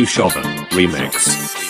Chushovan Remix.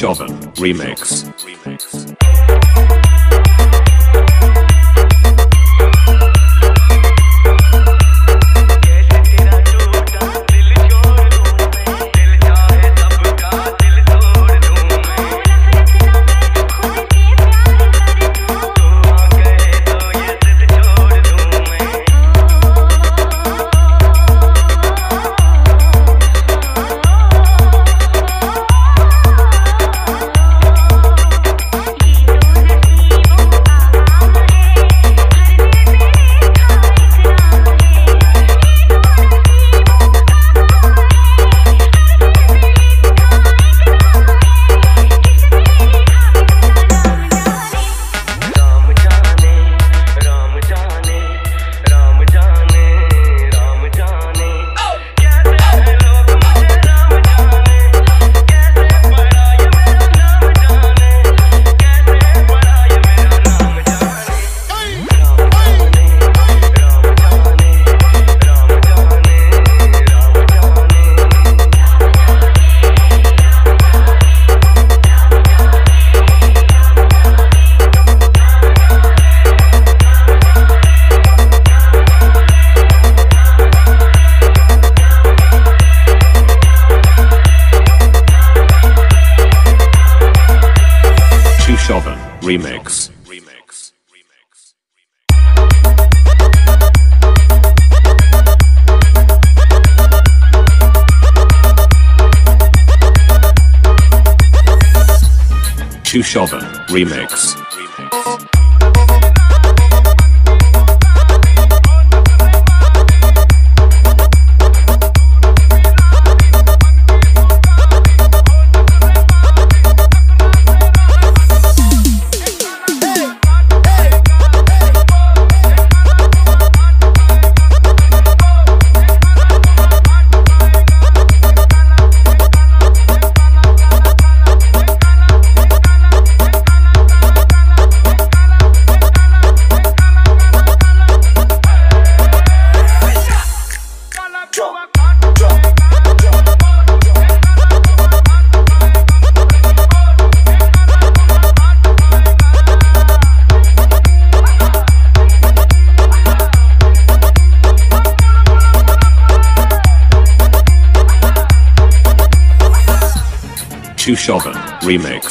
Remix. Remix. Chushovan Remix. Remix.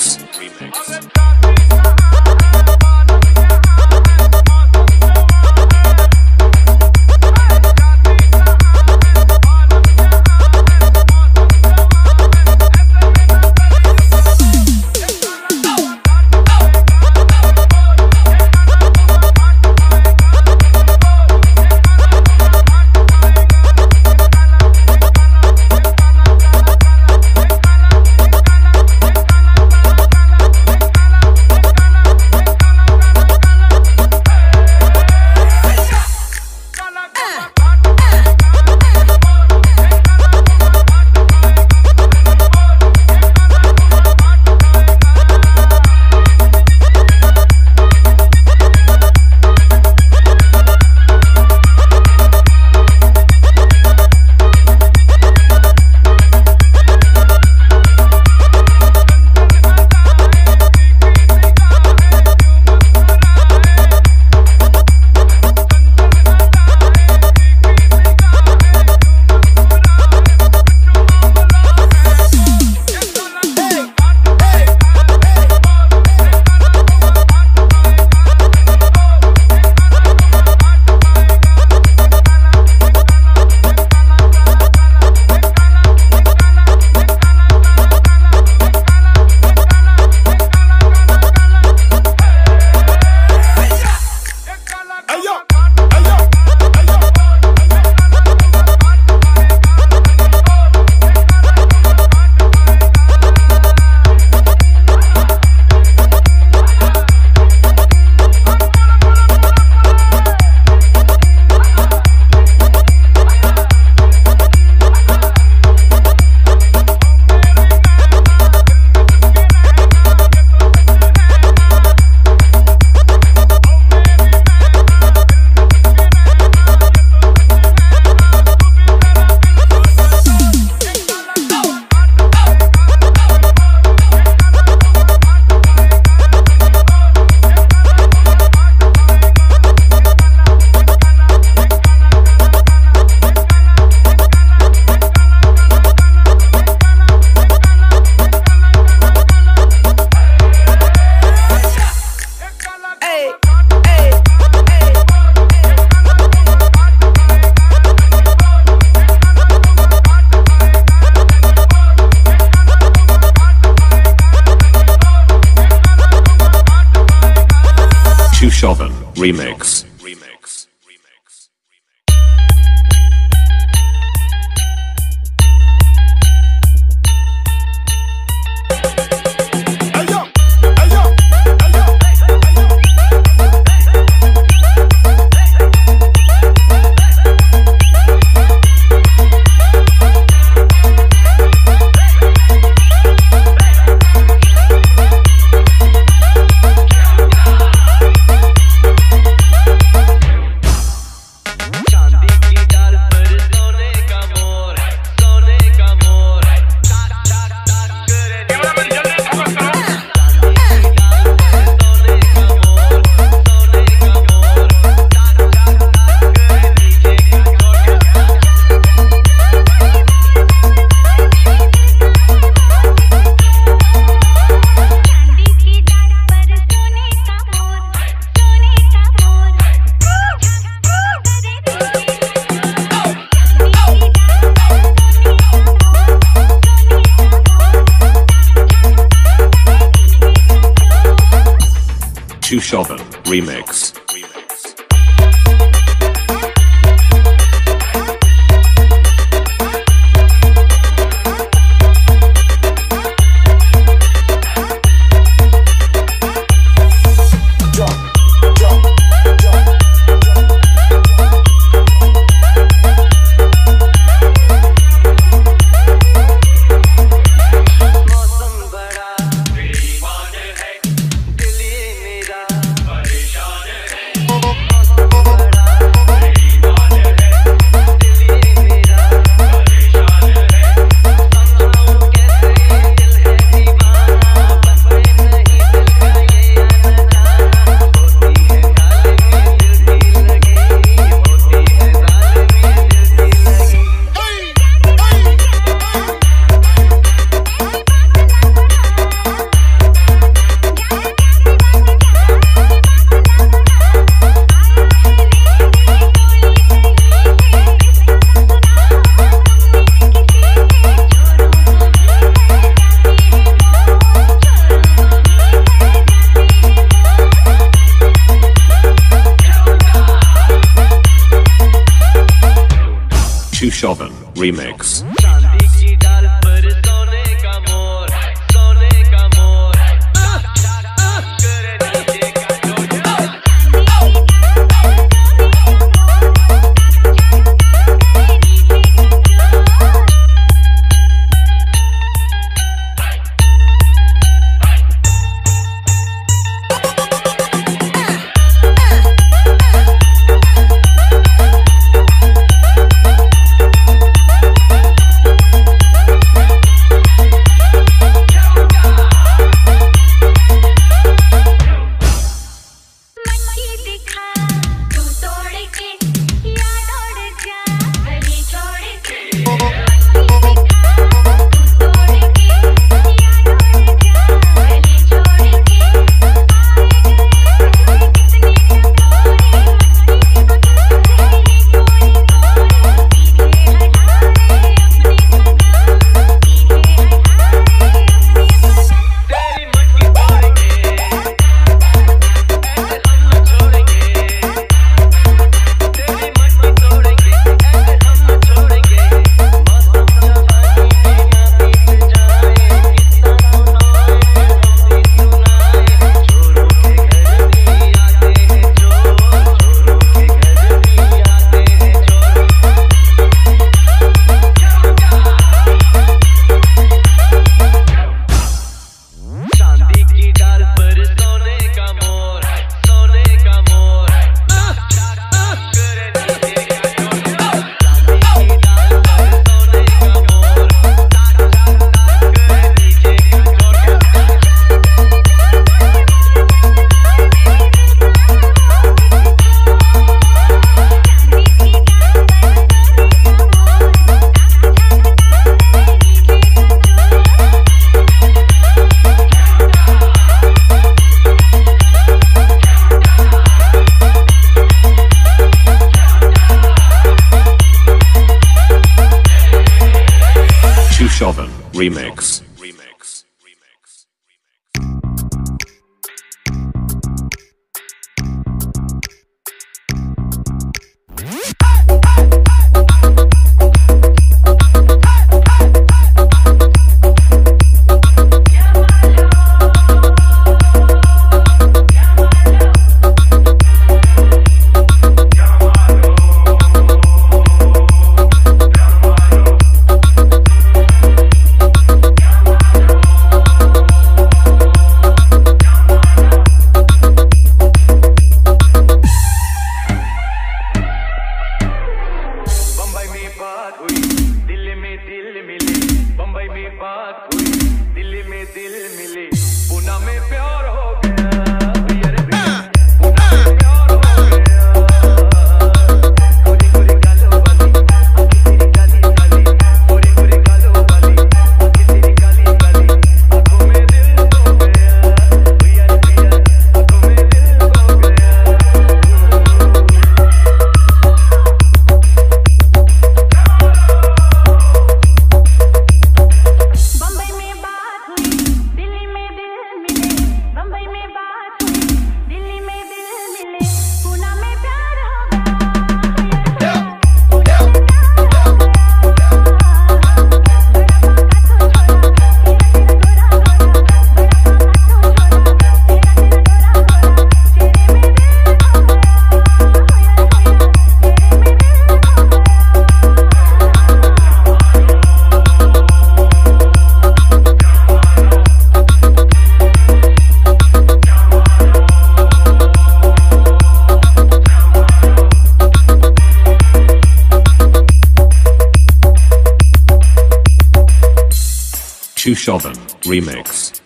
Chushovan Remix.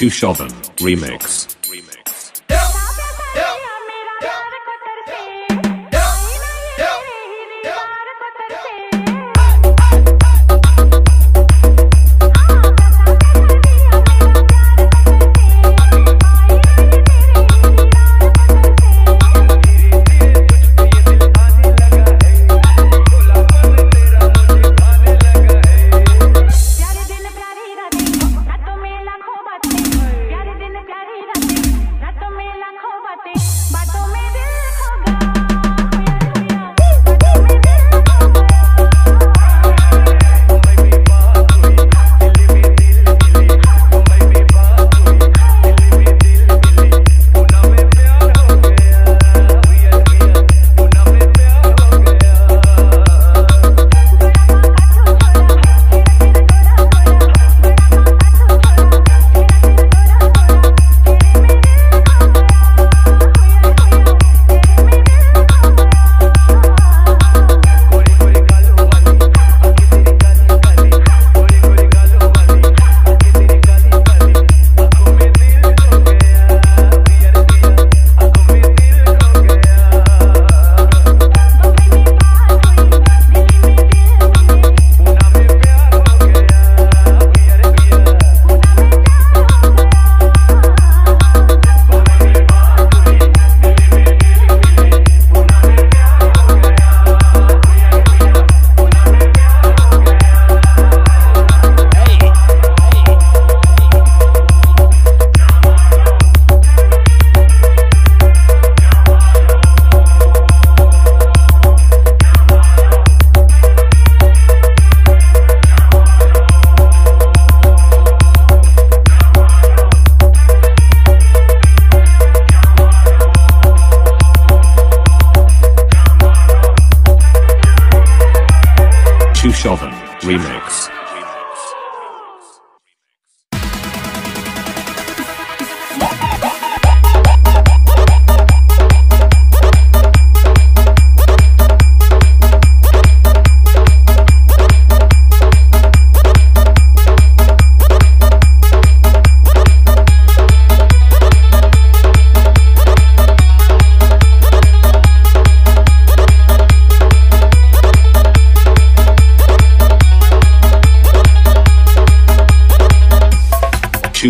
Chushovan Remix.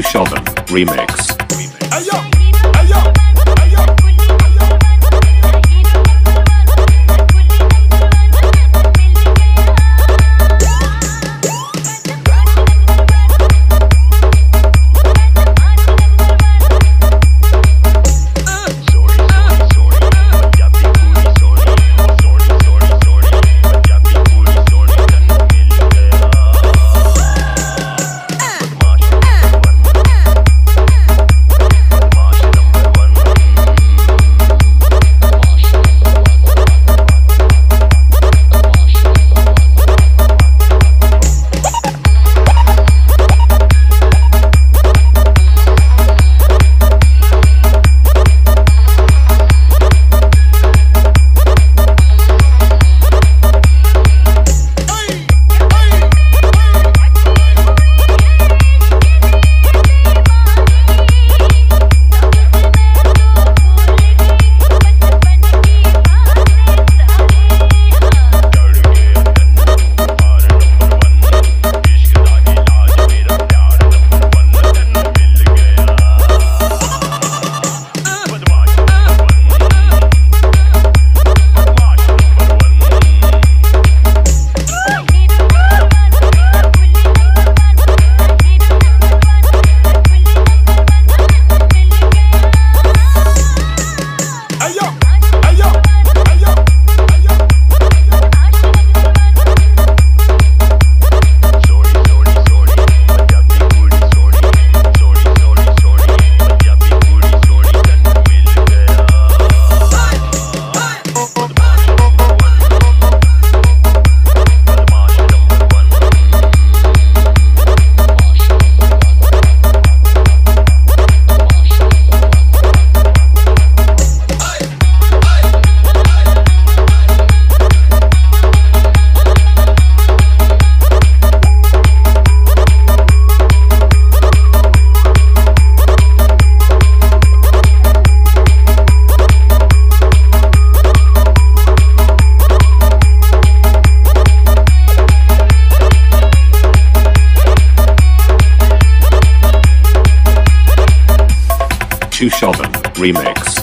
Chushovan Remix. Chushovan Remix.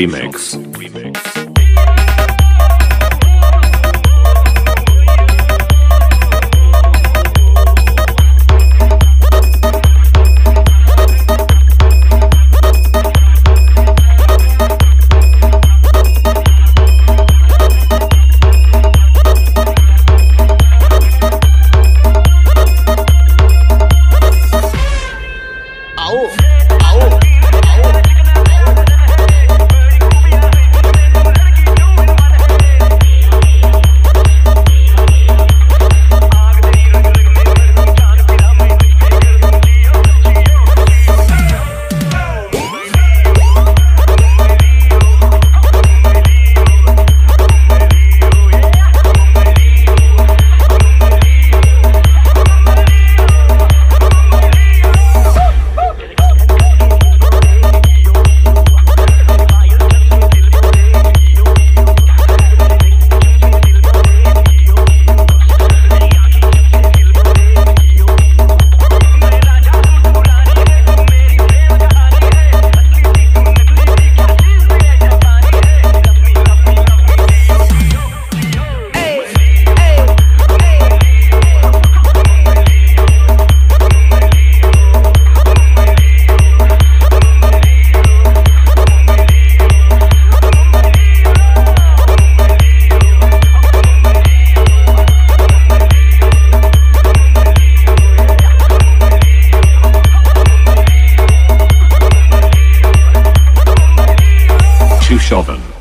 Remix.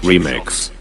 Remix.